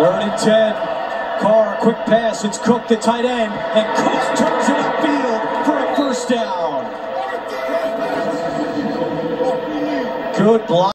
Third and 10. Carr, quick pass. It's Cook, the tight end. And Cook turns it upfield for a first down. Good block.